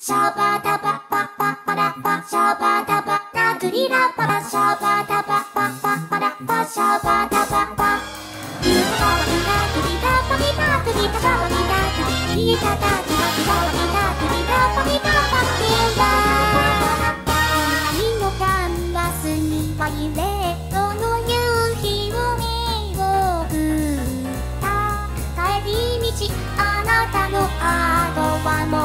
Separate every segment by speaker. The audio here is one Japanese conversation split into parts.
Speaker 1: シャバダバパパパラパシャバダバダグリラパラシャバダバパパパラパシャバダバパタバタグリバタグリタタグリタタグリタバタバのをた帰り道あなたのートはも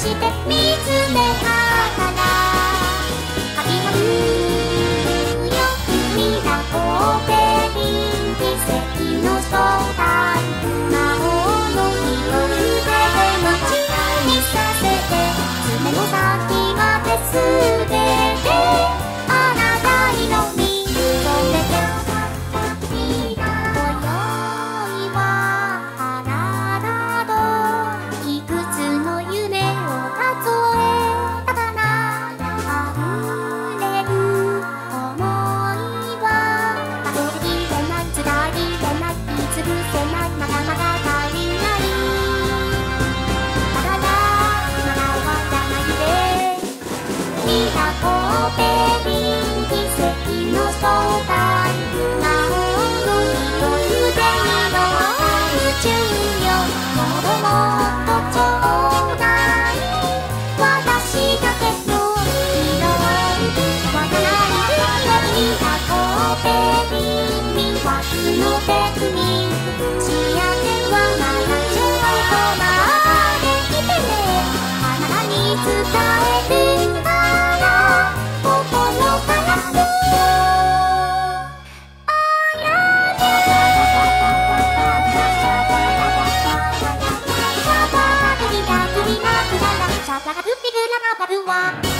Speaker 1: してみ waka do.